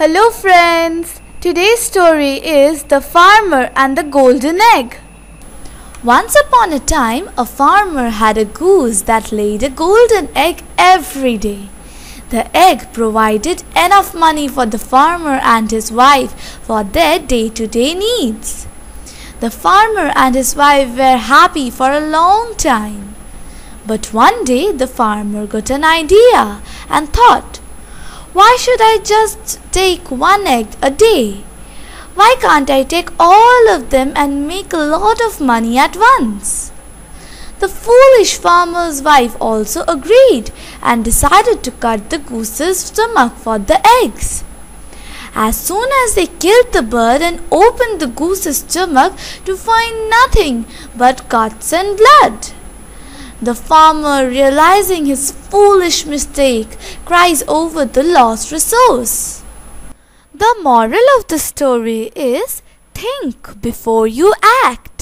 Hello friends! Today's story is The Farmer and the Golden Egg. Once upon a time, a farmer had a goose that laid a golden egg every day. The egg provided enough money for the farmer and his wife for their day to day needs. The farmer and his wife were happy for a long time. But one day the farmer got an idea and thought, why should I just take one egg a day? Why can't I take all of them and make a lot of money at once? The foolish farmer's wife also agreed and decided to cut the goose's stomach for the eggs. As soon as they killed the bird and opened the goose's stomach to find nothing but guts and blood. The farmer, realizing his foolish mistake, cries over the lost resource. The moral of the story is think before you act.